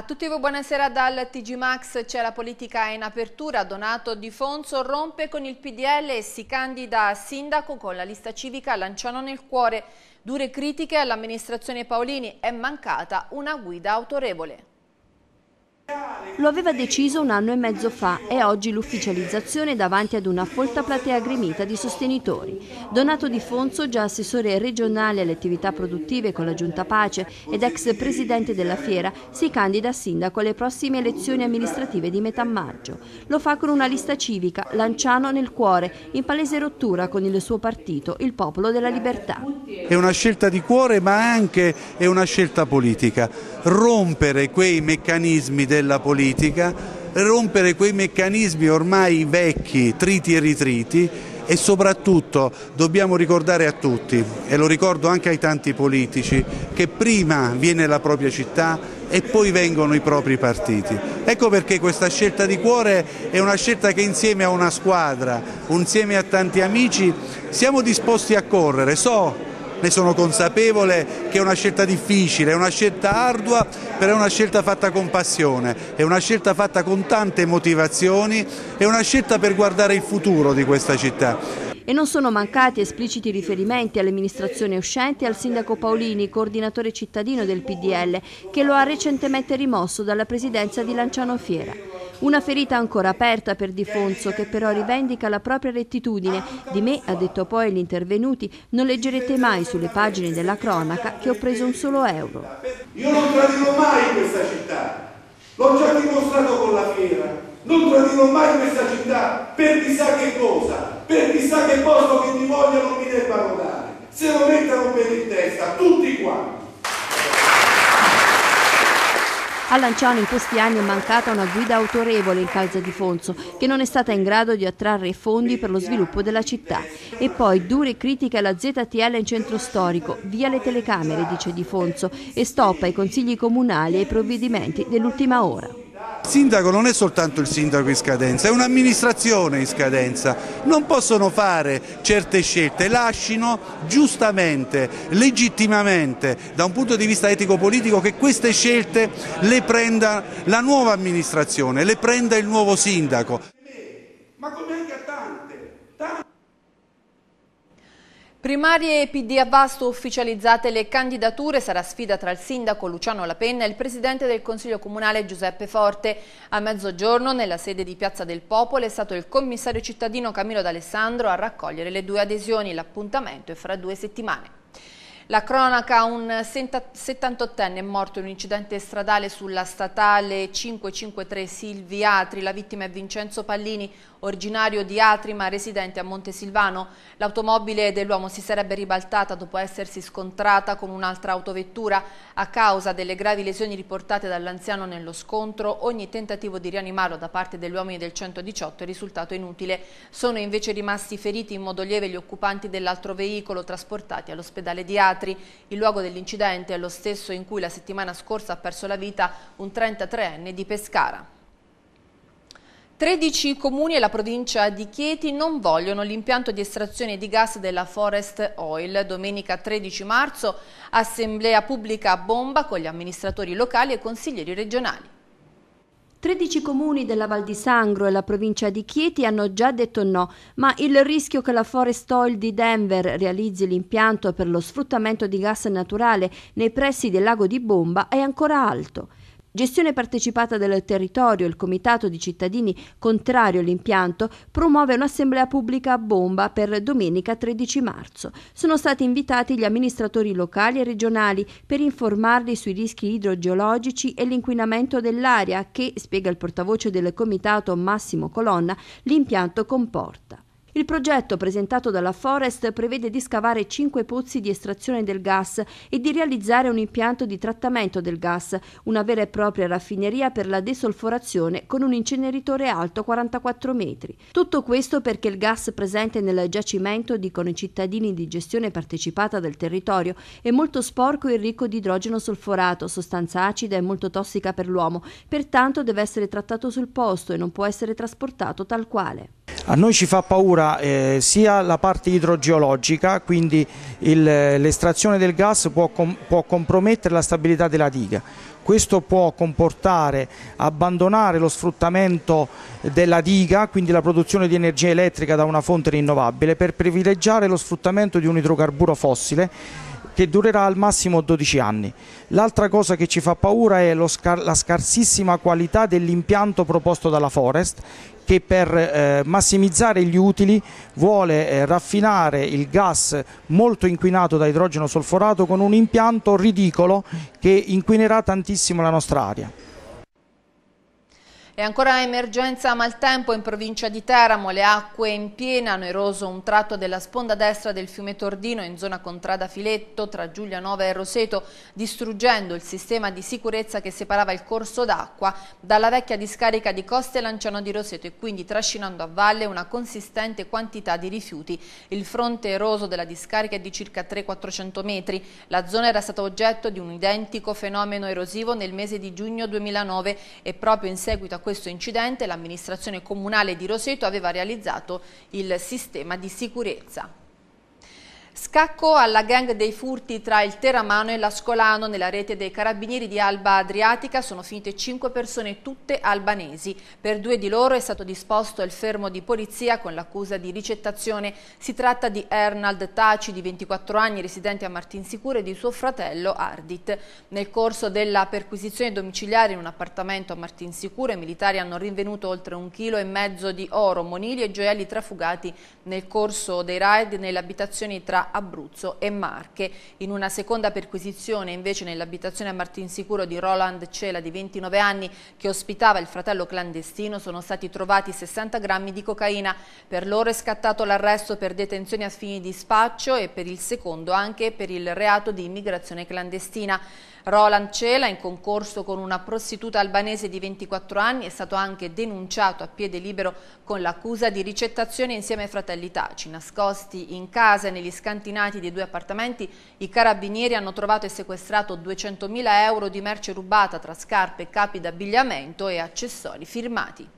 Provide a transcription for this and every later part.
A tutti voi buonasera dal TG Max, c'è la politica in apertura, Donato Di Fonso rompe con il PDL e si candida a sindaco con la lista civica Lanciano nel cuore. Dure critiche all'amministrazione Paolini, è mancata una guida autorevole. Lo aveva deciso un anno e mezzo fa e oggi l'ufficializzazione davanti ad una folta platea gremita di sostenitori. Donato Di Fonso, già assessore regionale alle attività produttive con la Giunta Pace ed ex presidente della fiera, si candida a sindaco alle prossime elezioni amministrative di metà maggio. Lo fa con una lista civica, Lanciano nel cuore, in palese rottura con il suo partito, il Popolo della Libertà. È una scelta di cuore ma anche è una scelta politica. Rompere quei meccanismi del della politica, rompere quei meccanismi ormai vecchi, triti e ritriti e soprattutto dobbiamo ricordare a tutti, e lo ricordo anche ai tanti politici, che prima viene la propria città e poi vengono i propri partiti. Ecco perché questa scelta di cuore è una scelta che insieme a una squadra, insieme a tanti amici, siamo disposti a correre. So ne sono consapevole che è una scelta difficile, è una scelta ardua, però è una scelta fatta con passione, è una scelta fatta con tante motivazioni, è una scelta per guardare il futuro di questa città. E non sono mancati espliciti riferimenti all'amministrazione uscente e al sindaco Paolini, coordinatore cittadino del PDL, che lo ha recentemente rimosso dalla presidenza di Lanciano Fiera. Una ferita ancora aperta per Di Fonso che però rivendica la propria rettitudine. Di me, ha detto poi agli intervenuti, non leggerete mai sulle pagine della cronaca che ho preso un solo euro. Io non tradirò mai questa città, l'ho già dimostrato con la fiera. Non tradirò mai questa città per chissà che cosa, per chissà che posto che mi vogliono mi debbano dare. Se lo mettano per in testa, tutti quanti. A Lanciano in questi anni è mancata una guida autorevole in Calza di Fonso, che non è stata in grado di attrarre fondi per lo sviluppo della città. E poi dure critiche alla ZTL in centro storico, via le telecamere, dice Di Fonso, e stoppa i consigli comunali e i provvedimenti dell'ultima ora. Il sindaco non è soltanto il sindaco in scadenza, è un'amministrazione in scadenza, non possono fare certe scelte, lasciano giustamente, legittimamente, da un punto di vista etico-politico, che queste scelte le prenda la nuova amministrazione, le prenda il nuovo sindaco. Ma come anche a tante, tante. Primarie PD a Vasto ufficializzate le candidature, sarà sfida tra il sindaco Luciano Lapenna e il presidente del Consiglio Comunale Giuseppe Forte. A mezzogiorno nella sede di Piazza del Popolo è stato il commissario cittadino Camilo D'Alessandro a raccogliere le due adesioni. L'appuntamento è fra due settimane. La cronaca, un 78enne è morto in un incidente stradale sulla statale 553 Silvi Atri. La vittima è Vincenzo Pallini, originario di Atri ma residente a Montesilvano. L'automobile dell'uomo si sarebbe ribaltata dopo essersi scontrata con un'altra autovettura. A causa delle gravi lesioni riportate dall'anziano nello scontro, ogni tentativo di rianimarlo da parte degli uomini del 118 è risultato inutile. Sono invece rimasti feriti in modo lieve gli occupanti dell'altro veicolo trasportati all'ospedale di Atri. Il luogo dell'incidente è lo stesso in cui la settimana scorsa ha perso la vita un 33enne di Pescara. 13 comuni e la provincia di Chieti non vogliono l'impianto di estrazione di gas della Forest Oil. Domenica 13 marzo, assemblea pubblica a bomba con gli amministratori locali e consiglieri regionali. 13 comuni della Val di Sangro e la provincia di Chieti hanno già detto no, ma il rischio che la Forest Oil di Denver realizzi l'impianto per lo sfruttamento di gas naturale nei pressi del lago di Bomba è ancora alto. Gestione partecipata del territorio, il comitato di cittadini contrario all'impianto promuove un'assemblea pubblica a bomba per domenica 13 marzo. Sono stati invitati gli amministratori locali e regionali per informarli sui rischi idrogeologici e l'inquinamento dell'aria che, spiega il portavoce del comitato Massimo Colonna, l'impianto comporta. Il progetto presentato dalla Forest prevede di scavare cinque pozzi di estrazione del gas e di realizzare un impianto di trattamento del gas, una vera e propria raffineria per la desolforazione con un inceneritore alto 44 metri. Tutto questo perché il gas presente nel giacimento, dicono i cittadini di gestione partecipata del territorio, è molto sporco e ricco di idrogeno solforato, sostanza acida e molto tossica per l'uomo, pertanto deve essere trattato sul posto e non può essere trasportato tal quale. A noi ci fa paura eh, sia la parte idrogeologica, quindi l'estrazione del gas può, com può compromettere la stabilità della diga. Questo può comportare abbandonare lo sfruttamento della diga, quindi la produzione di energia elettrica da una fonte rinnovabile, per privilegiare lo sfruttamento di un idrocarburo fossile che durerà al massimo 12 anni. L'altra cosa che ci fa paura è scar la scarsissima qualità dell'impianto proposto dalla Forest che per eh, massimizzare gli utili vuole eh, raffinare il gas molto inquinato da idrogeno solforato con un impianto ridicolo che inquinerà tantissimo la nostra aria. E ancora emergenza maltempo in provincia di Teramo, le acque in piena hanno eroso un tratto della sponda destra del fiume Tordino in zona Contrada Filetto tra Giulianova e Roseto, distruggendo il sistema di sicurezza che separava il corso d'acqua dalla vecchia discarica di Coste Lanciano di Roseto e quindi trascinando a valle una consistente quantità di rifiuti. Il fronte eroso della discarica è di circa 300-400 metri. La zona era stata oggetto di un identico fenomeno erosivo nel mese di giugno 2009 e proprio in seguito a questo questo incidente l'amministrazione comunale di Roseto aveva realizzato il sistema di sicurezza. Scacco alla gang dei furti tra il Teramano e l'Ascolano nella rete dei carabinieri di Alba Adriatica sono finite cinque persone tutte albanesi. Per due di loro è stato disposto il fermo di polizia con l'accusa di ricettazione. Si tratta di Ernald Taci di 24 anni residente a Martinsicuro e di suo fratello Ardit. Nel corso della perquisizione domiciliare in un appartamento a Martinsicuro i militari hanno rinvenuto oltre un chilo e mezzo di oro, monili e gioielli trafugati nel corso dei raid nelle abitazioni tra Abruzzo e Marche. In una seconda perquisizione invece nell'abitazione a Martinsicuro di Roland Cela di 29 anni che ospitava il fratello clandestino sono stati trovati 60 grammi di cocaina. Per loro è scattato l'arresto per detenzione a fini di spaccio e per il secondo anche per il reato di immigrazione clandestina. Roland Cela, in concorso con una prostituta albanese di 24 anni, è stato anche denunciato a piede libero con l'accusa di ricettazione insieme ai fratelli Taci. Nascosti in casa e negli scantinati dei due appartamenti, i carabinieri hanno trovato e sequestrato 200.000 euro di merce rubata tra scarpe, capi d'abbigliamento e accessori firmati.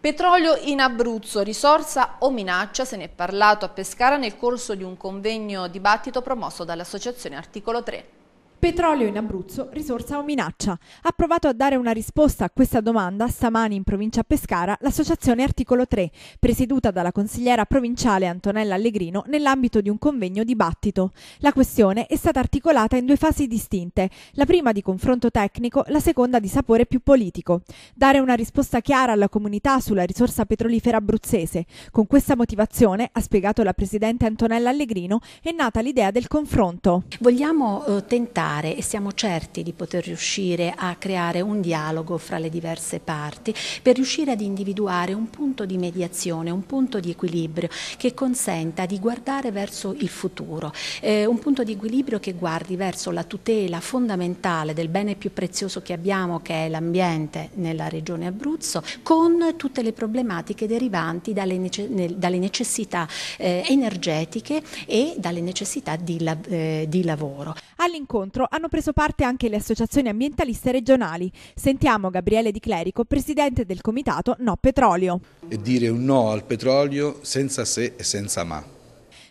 Petrolio in Abruzzo, risorsa o minaccia, se ne è parlato a Pescara nel corso di un convegno dibattito promosso dall'associazione Articolo 3. Petrolio in Abruzzo, risorsa o minaccia? Ha provato a dare una risposta a questa domanda stamani in provincia Pescara l'associazione Articolo 3, presieduta dalla consigliera provinciale Antonella Allegrino nell'ambito di un convegno dibattito. La questione è stata articolata in due fasi distinte, la prima di confronto tecnico, la seconda di sapore più politico. Dare una risposta chiara alla comunità sulla risorsa petrolifera abruzzese. Con questa motivazione, ha spiegato la presidente Antonella Allegrino, è nata l'idea del confronto. Vogliamo eh, tentare fare e siamo certi di poter riuscire a creare un dialogo fra le diverse parti per riuscire ad individuare un punto di mediazione, un punto di equilibrio che consenta di guardare verso il futuro, eh, un punto di equilibrio che guardi verso la tutela fondamentale del bene più prezioso che abbiamo che è l'ambiente nella regione Abruzzo con tutte le problematiche derivanti dalle, nece dalle necessità eh, energetiche e dalle necessità di, la eh, di lavoro. All'incontro hanno preso parte anche le associazioni ambientaliste regionali. Sentiamo Gabriele Di Clerico, presidente del comitato No Petrolio. E dire un no al petrolio senza se e senza ma.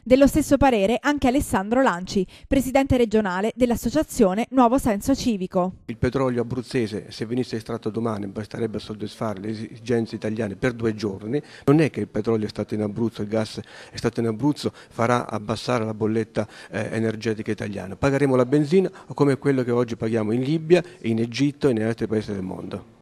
Dello stesso parere anche Alessandro Lanci, presidente regionale dell'associazione Nuovo Senso Civico. Il petrolio abruzzese, se venisse estratto domani, basterebbe a soddisfare le esigenze italiane per due giorni. Non è che il petrolio è stato in Abruzzo, il gas è stato in Abruzzo, farà abbassare la bolletta eh, energetica italiana. Pagheremo la benzina come quello che oggi paghiamo in Libia, in Egitto e in altri paesi del mondo.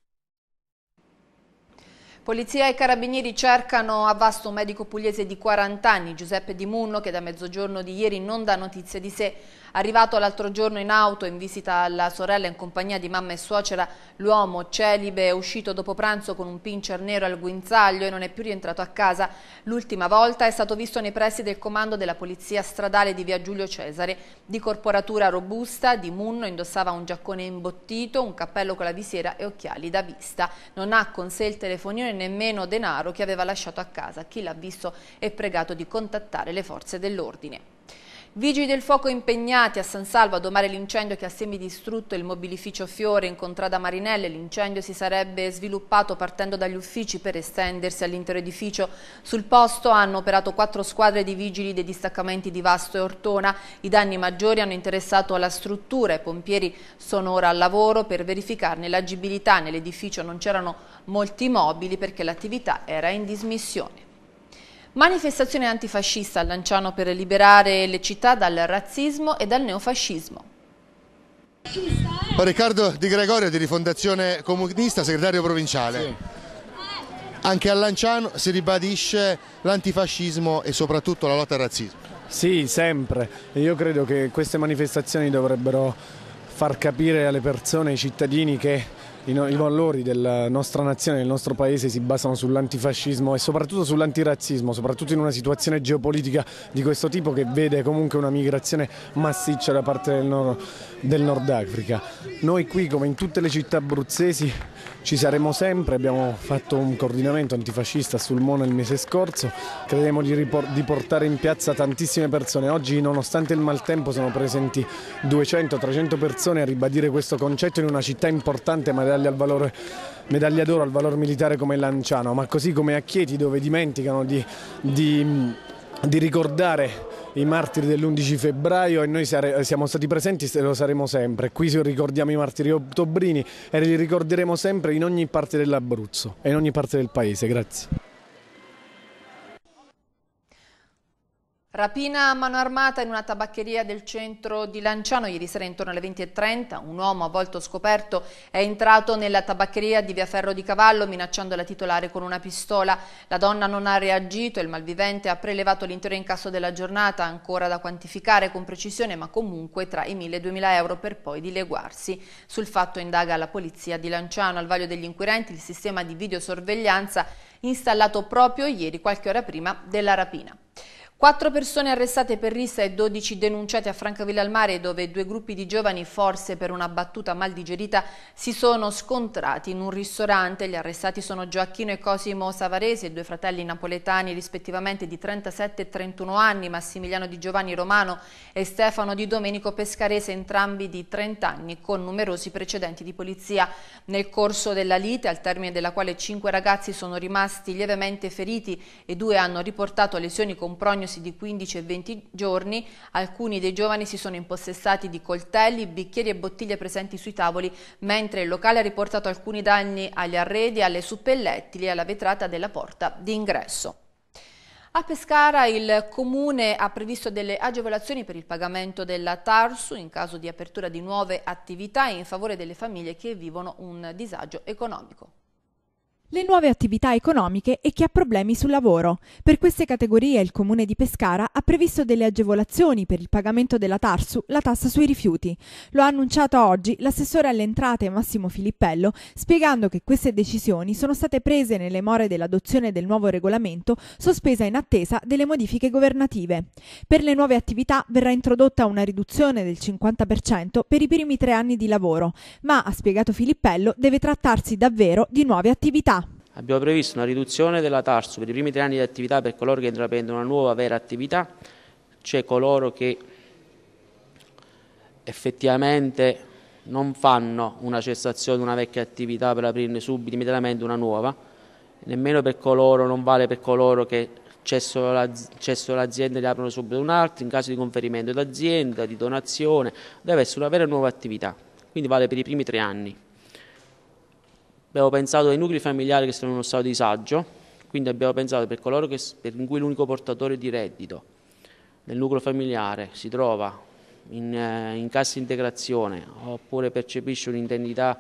Polizia e carabinieri cercano a Vasto un medico pugliese di 40 anni, Giuseppe Di Munno, che da mezzogiorno di ieri non dà notizie di sé. Arrivato l'altro giorno in auto in visita alla sorella in compagnia di mamma e suocera, l'uomo celibe è uscito dopo pranzo con un pincher nero al guinzaglio e non è più rientrato a casa. L'ultima volta è stato visto nei pressi del comando della polizia stradale di via Giulio Cesare. Di corporatura robusta, Di Munno indossava un giaccone imbottito, un cappello con la visiera e occhiali da vista. Non ha con sé il telefonino nemmeno denaro che aveva lasciato a casa. Chi l'ha visto è pregato di contattare le forze dell'ordine. Vigili del fuoco impegnati a San Salvo a domare l'incendio che ha semidistrutto il mobilificio Fiore in contrada Marinelle. L'incendio si sarebbe sviluppato partendo dagli uffici per estendersi all'intero edificio. Sul posto hanno operato quattro squadre di vigili dei distaccamenti di Vasto e Ortona. I danni maggiori hanno interessato la struttura. I pompieri sono ora al lavoro per verificarne l'agibilità. Nell'edificio non c'erano molti mobili perché l'attività era in dismissione. Manifestazione antifascista a Lanciano per liberare le città dal razzismo e dal neofascismo. Riccardo Di Gregorio di Rifondazione Comunista, segretario provinciale. Sì. Anche a Lanciano si ribadisce l'antifascismo e soprattutto la lotta al razzismo. Sì, sempre. Io credo che queste manifestazioni dovrebbero far capire alle persone, ai cittadini che i, valori della nostra nazione, del nostro paese si basano sull'antifascismo e soprattutto sull'antirazzismo, soprattutto in una situazione geopolitica di questo tipo che vede comunque una migrazione massiccia da parte del Nord, del Nord Africa. Noi qui come in tutte le città abruzzesi ci saremo sempre, abbiamo fatto un coordinamento antifascista sul Mona il mese scorso, crediamo di, di portare in piazza tantissime persone. Oggi nonostante il maltempo sono presenti 200-300 persone a ribadire questo concetto in una città importante, medaglia, al valore, medaglia d'oro al valore militare come Lanciano, ma così come a Chieti dove dimenticano di, di, di ricordare i martiri dell'11 febbraio e noi siamo stati presenti e lo saremo sempre. Qui ricordiamo i martiri ottobrini e li ricorderemo sempre in ogni parte dell'Abruzzo e in ogni parte del paese. Grazie. Rapina a mano armata in una tabaccheria del centro di Lanciano ieri sera intorno alle 20.30. Un uomo a volto scoperto è entrato nella tabaccheria di Via Ferro di Cavallo minacciando la titolare con una pistola. La donna non ha reagito e il malvivente ha prelevato l'intero incasso della giornata, ancora da quantificare con precisione ma comunque tra i 1.000 e i 2.000 euro per poi dileguarsi. Sul fatto indaga la polizia di Lanciano. Al vaglio degli inquirenti il sistema di videosorveglianza installato proprio ieri qualche ora prima della rapina. Quattro persone arrestate per rissa e 12 denunciate a Francavilla al Mare dove due gruppi di giovani, forse per una battuta mal digerita, si sono scontrati in un ristorante. Gli arrestati sono Gioacchino e Cosimo Savarese, due fratelli napoletani rispettivamente di 37 e 31 anni, Massimiliano di Giovanni Romano e Stefano di Domenico Pescarese, entrambi di 30 anni, con numerosi precedenti di polizia. Nel corso della lite, al termine della quale cinque ragazzi sono rimasti lievemente feriti e due hanno riportato lesioni con prognosi diagnosi di 15 e 20 giorni, alcuni dei giovani si sono impossessati di coltelli, bicchieri e bottiglie presenti sui tavoli, mentre il locale ha riportato alcuni danni agli arredi, alle suppellettili e alla vetrata della porta d'ingresso. A Pescara il Comune ha previsto delle agevolazioni per il pagamento della Tarsu in caso di apertura di nuove attività in favore delle famiglie che vivono un disagio economico le nuove attività economiche e chi ha problemi sul lavoro. Per queste categorie il Comune di Pescara ha previsto delle agevolazioni per il pagamento della Tarsu, la tassa sui rifiuti. Lo ha annunciato oggi l'assessore alle entrate Massimo Filippello, spiegando che queste decisioni sono state prese nelle more dell'adozione del nuovo regolamento, sospesa in attesa delle modifiche governative. Per le nuove attività verrà introdotta una riduzione del 50% per i primi tre anni di lavoro, ma, ha spiegato Filippello, deve trattarsi davvero di nuove attività. Abbiamo previsto una riduzione della TARSU per i primi tre anni di attività per coloro che intraprendono una nuova vera attività, cioè coloro che effettivamente non fanno una cessazione di una vecchia attività per aprirne subito immediatamente una nuova, nemmeno per coloro, non vale per coloro che cessano l'azienda e ne aprono subito un'altra, in caso di conferimento d'azienda, di donazione, deve essere una vera e nuova attività, quindi vale per i primi tre anni. Abbiamo pensato ai nuclei familiari che sono in uno stato di disagio, quindi abbiamo pensato per coloro che, per cui l'unico portatore di reddito nel nucleo familiare si trova in, eh, in cassa integrazione oppure percepisce un'indennità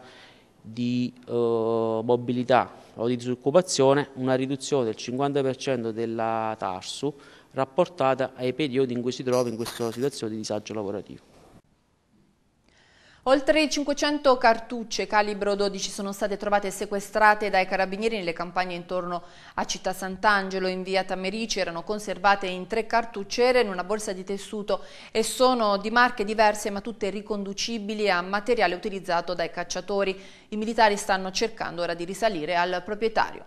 di eh, mobilità o di disoccupazione, una riduzione del 50% della TARSU rapportata ai periodi in cui si trova in questa situazione di disagio lavorativo. Oltre 500 cartucce calibro 12 sono state trovate sequestrate dai carabinieri nelle campagne intorno a Città Sant'Angelo in via Tamerici. Erano conservate in tre cartucciere in una borsa di tessuto e sono di marche diverse ma tutte riconducibili a materiale utilizzato dai cacciatori. I militari stanno cercando ora di risalire al proprietario.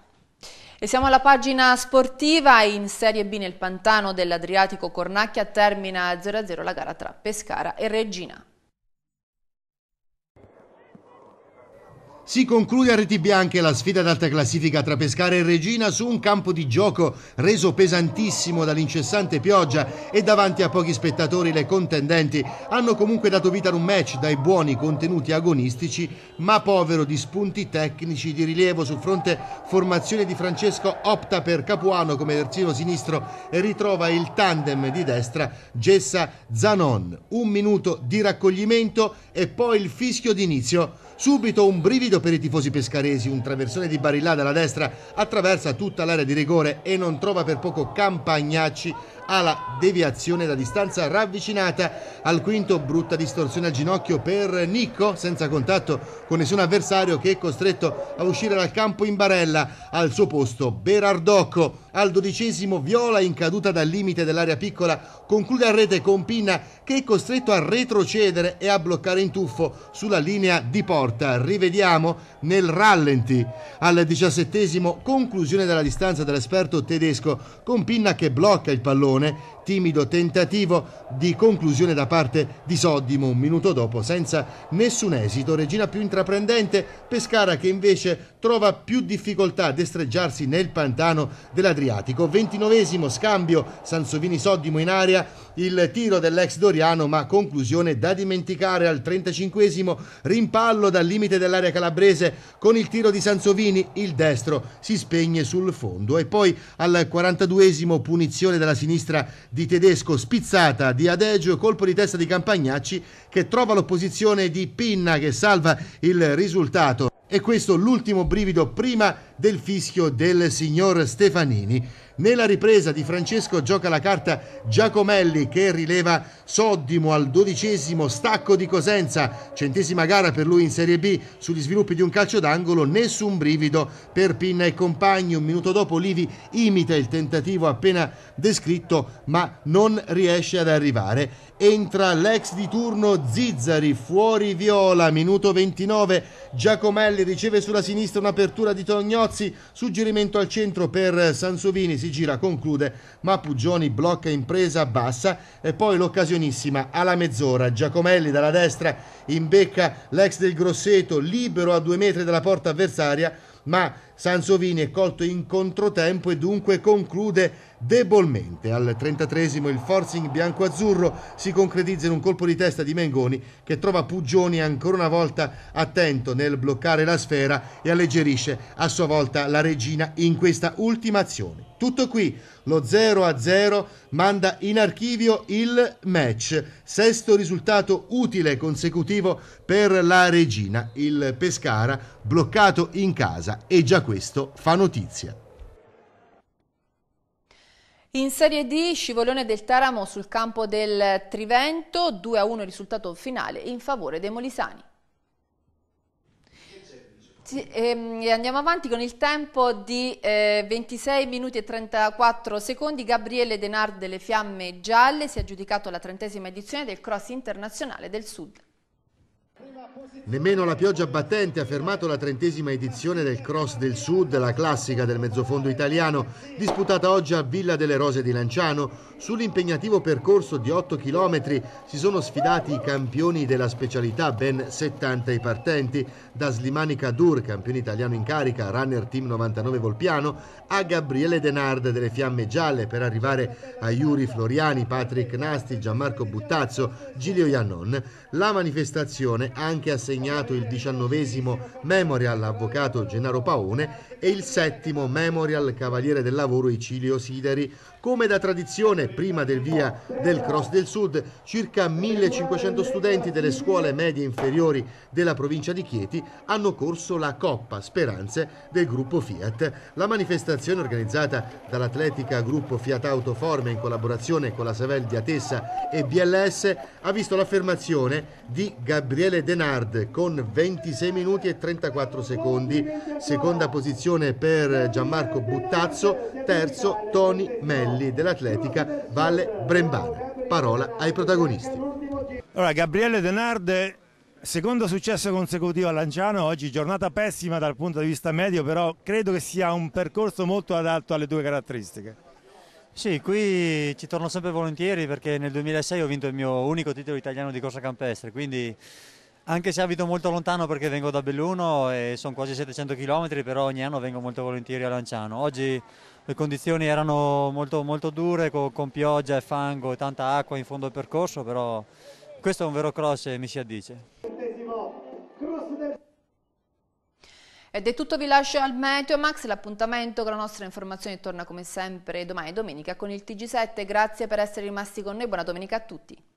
E siamo alla pagina sportiva, in Serie B nel pantano dell'Adriatico Cornacchia termina 0-0 la gara tra Pescara e Regina. Si conclude a reti bianche la sfida d'alta classifica tra Pescara e Regina su un campo di gioco reso pesantissimo dall'incessante pioggia e davanti a pochi spettatori le contendenti hanno comunque dato vita ad un match dai buoni contenuti agonistici ma povero di spunti tecnici di rilievo sul fronte formazione di Francesco opta per Capuano come terzino sinistro e ritrova il tandem di destra Gessa Zanon. Un minuto di raccoglimento e poi il fischio d'inizio Subito un brivido per i tifosi pescaresi, un traversone di Barillà dalla destra attraversa tutta l'area di rigore e non trova per poco Campagnacci alla deviazione da distanza ravvicinata al quinto. Brutta distorsione al ginocchio per Nicco senza contatto con nessun avversario che è costretto a uscire dal campo in barella al suo posto. Berardocco al dodicesimo Viola in caduta dal limite dell'area piccola conclude a rete con Pinna che è costretto a retrocedere e a bloccare in tuffo sulla linea di porta. Rivediamo nel rallenti al diciassettesimo conclusione della distanza dell'esperto tedesco con Pinna che blocca il pallone Leone timido tentativo di conclusione da parte di Soddimo un minuto dopo senza nessun esito. Regina più intraprendente, Pescara che invece trova più difficoltà a destreggiarsi nel pantano dell'Adriatico. 29 scambio Sansovini-Soddimo in area, il tiro dell'ex Doriano ma conclusione da dimenticare al 35 rimpallo dal limite dell'area calabrese con il tiro di Sansovini, il destro si spegne sul fondo e poi al 42 punizione dalla sinistra di Tedesco spizzata di Adegio, colpo di testa di Campagnacci che trova l'opposizione di Pinna che salva il risultato. E questo l'ultimo brivido prima del fischio del signor Stefanini. Nella ripresa di Francesco gioca la carta Giacomelli che rileva Soddimo al dodicesimo stacco di Cosenza, centesima gara per lui in Serie B sugli sviluppi di un calcio d'angolo, nessun brivido per Pinna e compagni. Un minuto dopo Livi imita il tentativo appena descritto ma non riesce ad arrivare. Entra l'ex di turno Zizzari, fuori viola, minuto 29, Giacomelli riceve sulla sinistra un'apertura di Tognozzi, suggerimento al centro per Sansovini, si gira, conclude, ma Puggioni blocca impresa bassa e poi l'occasionissima alla mezz'ora. Giacomelli dalla destra imbecca l'ex del Grosseto, libero a due metri dalla porta avversaria, ma Sansovini è colto in controtempo e dunque conclude debolmente. Al 33 il forcing bianco-azzurro si concretizza in un colpo di testa di Mengoni che trova Puggioni ancora una volta attento nel bloccare la sfera e alleggerisce a sua volta la regina in questa ultima azione. Tutto qui, lo 0-0 manda in archivio il match, sesto risultato utile consecutivo per la regina, il Pescara bloccato in casa e già questo fa notizia. In Serie D, scivolone del Teramo sul campo del Trivento, 2-1 risultato finale in favore dei Molisani. Ehm, andiamo avanti con il tempo di eh, 26 minuti e 34 secondi. Gabriele Denard delle Fiamme Gialle si è aggiudicato la trentesima edizione del Cross Internazionale del Sud. Nemmeno la pioggia battente ha fermato la trentesima edizione del Cross del Sud, la classica del mezzofondo italiano, disputata oggi a Villa delle Rose di Lanciano. Sull'impegnativo percorso di 8 km si sono sfidati i campioni della specialità, ben 70 i partenti, da Slimani Kadur, campione italiano in carica, runner team 99 Volpiano, a Gabriele Denard delle Fiamme Gialle per arrivare a Yuri Floriani, Patrick Nasti, Gianmarco Buttazzo, Gilio Iannon. La manifestazione ha anche assegnato il diciannovesimo Memorial all'avvocato Gennaro Paone e il settimo Memorial Cavaliere del Lavoro Icilio Sideri. Come da tradizione, prima del via del Cross del Sud, circa 1500 studenti delle scuole medie inferiori della provincia di Chieti hanno corso la Coppa Speranze del gruppo Fiat. La manifestazione organizzata dall'Atletica Gruppo Fiat Autoforme in collaborazione con la Savel di Atessa e BLS ha visto l'affermazione di Gabriele Denard con 26 minuti e 34 secondi, seconda posizione per Gianmarco Buttazzo, terzo Tony Melli Antonelli dell'Atletica Valle Brembana. Parola ai protagonisti. Allora, Gabriele Denard Secondo successo consecutivo a Lanciano, oggi giornata pessima dal punto di vista medio, però credo che sia un percorso molto adatto alle tue caratteristiche. Sì, qui ci torno sempre volentieri perché nel 2006 ho vinto il mio unico titolo italiano di corsa campestre, quindi anche se abito molto lontano perché vengo da Belluno e sono quasi 700 km, però ogni anno vengo molto volentieri a Lanciano. Oggi le condizioni erano molto, molto dure con, con pioggia e fango e tanta acqua in fondo al percorso, però questo è un vero cross e mi si addice. Ed è tutto, vi lascio al Meteo Max, l'appuntamento con la nostra informazione torna come sempre domani domenica con il TG7. Grazie per essere rimasti con noi, buona domenica a tutti.